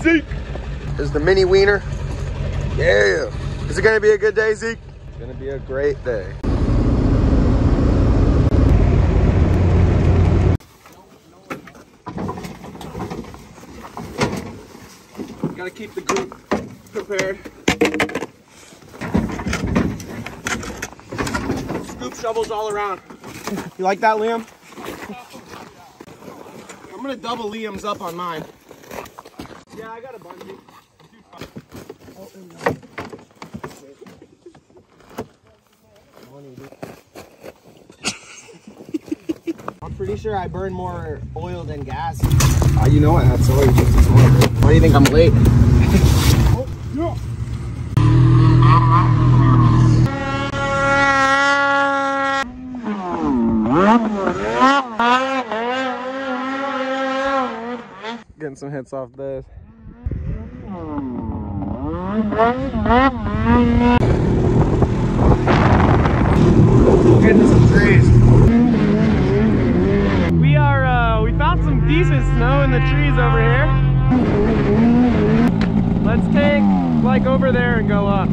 Zeke. Is the mini wiener. Yeah. Is it gonna be a good day, Zeke? It's gonna be a great day. Gotta keep the group prepared. Scoop shovels all around. You like that, Liam? I'm gonna double Liam's up on mine. Yeah, I got a bungee. I'm pretty sure I burn more oil than gas. Ah, you know I had soy just this morning. Why do you think I'm late? Getting some hits off this. Getting some trees. In the trees over here. Let's take, like, over there and go up.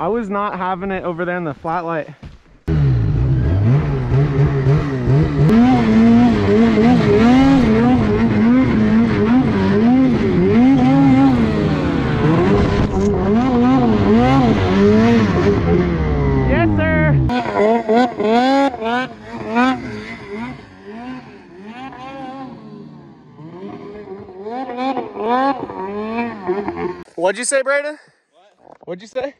I was not having it over there in the flat light. Yes, sir. What'd you say, Brayden? What'd you say?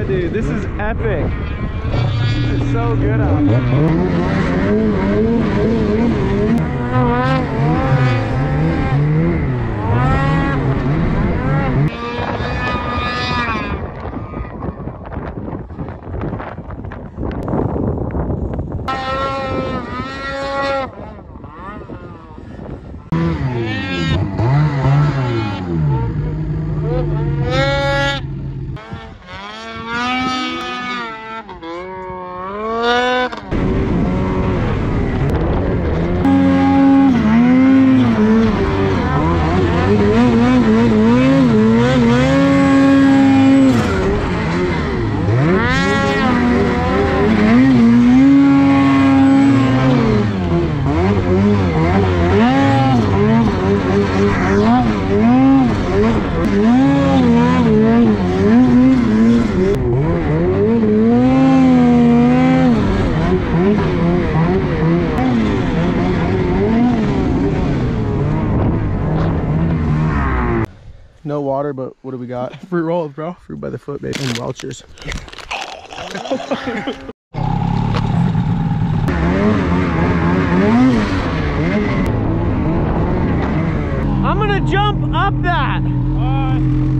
Yeah, dude, this is epic. This is so good out No water, but what do we got? Fruit rolls, bro. Fruit by the foot, baby. And Welchers. I'm gonna jump up that. Yeah,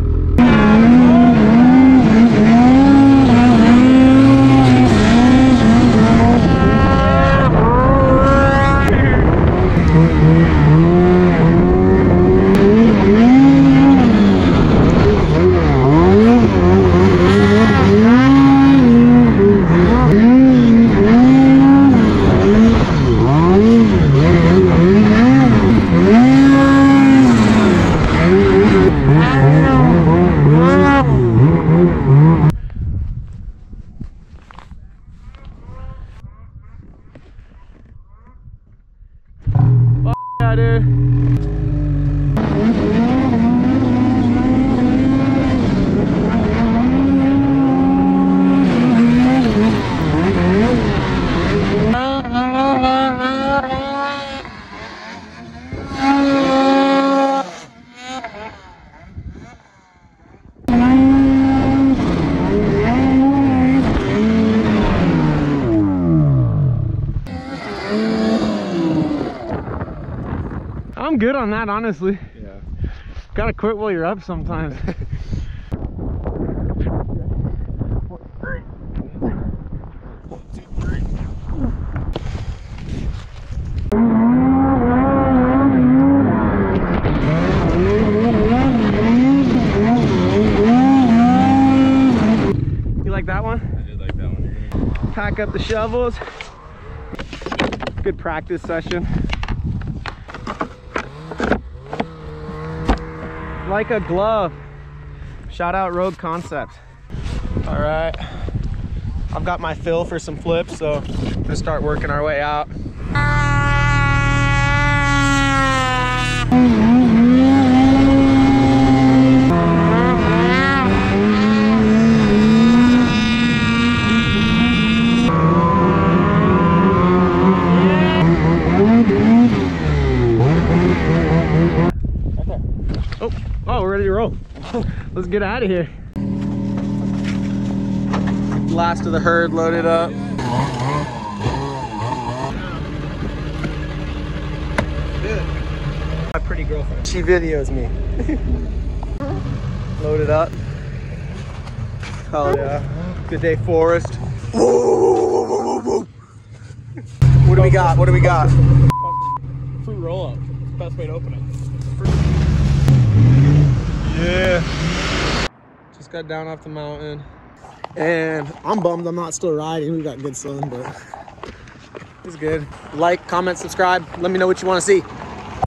Fuck I'm good on that, honestly. Yeah. Gotta quit while you're up sometimes. You like that one? I did like that one. Pack up the shovels. Good practice session. Like a glove. Shout out Rogue Concepts. All right. I've got my fill for some flips, so I'm gonna start working our way out. Oh, oh, we're ready to roll. Let's get out of here. Last of the herd loaded up. My pretty girlfriend. She videos me. Loaded up. Hell yeah. Good day, Forest. What do we got? What do we got? Fruit roll up. Best way to open it. Yeah. Just got down off the mountain. And I'm bummed I'm not still riding. We got good sun, but It's good. Like, comment, subscribe. Let me know what you want to see.